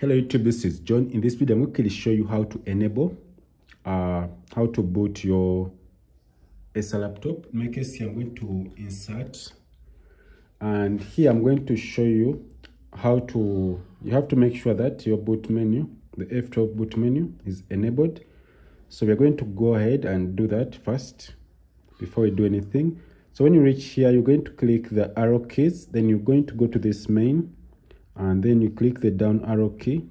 hello youtube. This is john. In this video i'm going to show you how to enable uh how to boot your Acer laptop. In my case here i'm going to insert. And here i'm going to show you how to you have to make sure that your boot menu the f12 boot menu is enabled. So we're going to go ahead and do that first before we do anything. So when you reach here you're going to click the arrow keys. Then you're going to go to this main and then you click the down arrow key.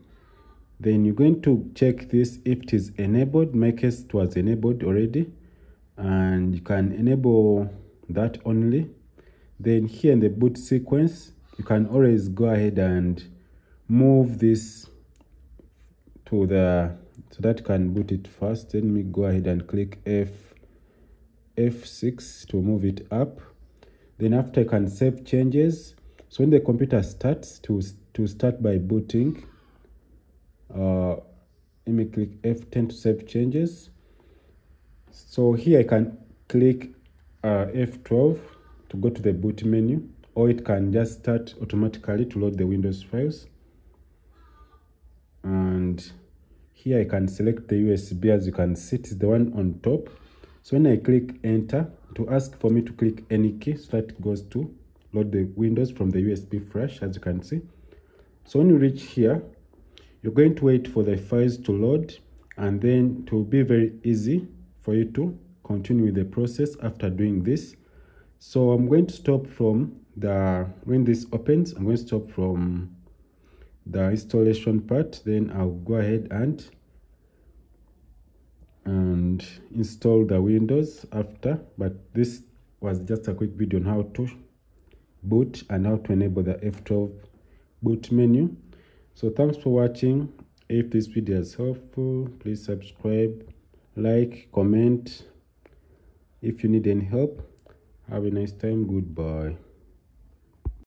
Then you're going to check this if it is enabled. My case it was enabled already. And you can enable that only. Then here in the boot sequence you can always go ahead and move this to the so that can boot it first. Let me go ahead and click f f6 to move it up. Then after i can save changes so when the computer starts to to start by booting uh let me click f10 to save changes. So here i can click uh, f12 to go to the boot menu or it can just start automatically to load the windows files. And here i can select the usb as you can see it's the one on top. So when i click enter to ask for me to click any key so that goes to load the windows from the usb flash as you can see. So when you reach here you're going to wait for the files to load and then it will be very easy for you to continue with the process after doing this. So i'm going to stop from the when this opens i'm going to stop from the installation part. Then i'll go ahead and and install the windows after. But this was just a quick video on how to boot and how to enable the f12 boot menu. So thanks for watching. If this video is helpful please subscribe like comment. If you need any help have a nice time. Goodbye